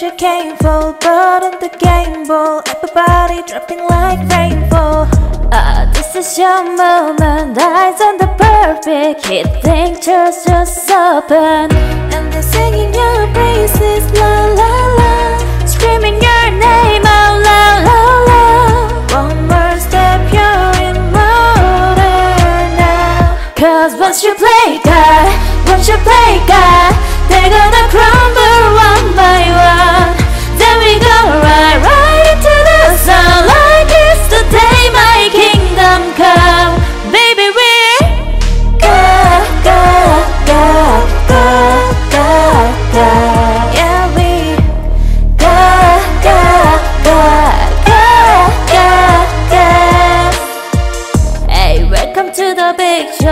came for, but on the game ball, everybody dropping like rainfall. Ah, this is your moment, eyes on the perfect hit, think just just open, and they're singing your praises, la la la, screaming your name. Out loud, loud, loud. One more step, you're immortal now. Cause once you play God, once you play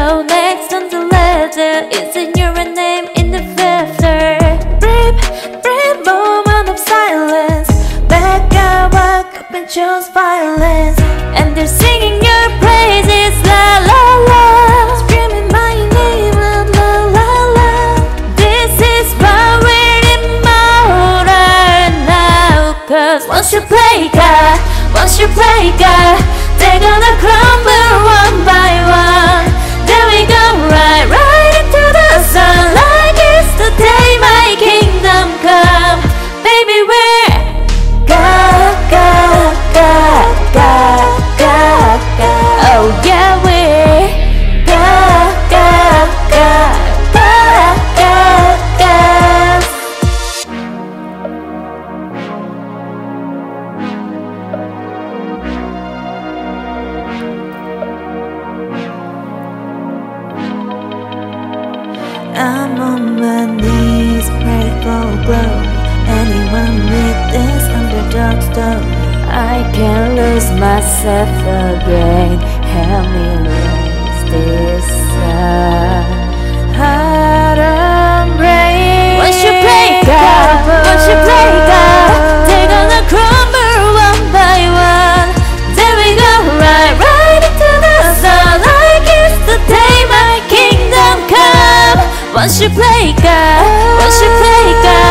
big. Next on the ladder is in your name in the filter. Brief, brief moment of silence. Back up, walk up and choose violence. And they're singing your praises, la la la. Screaming my name, la la la. This is why we're immortal now. Cause once you play God, once you play God, they're gonna crumble I'm on my knees, pray for glory. Anyone with this underdog story? I can't lose myself again. Help me raise this Once you play God, once you play God,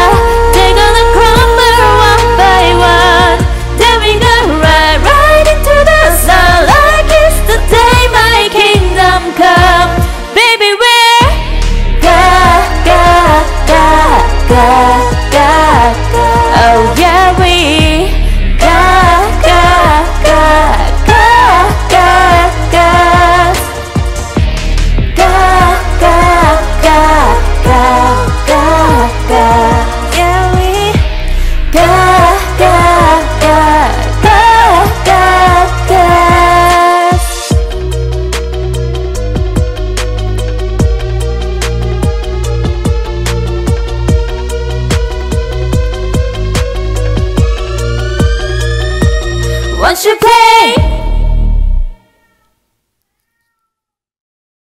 Once you play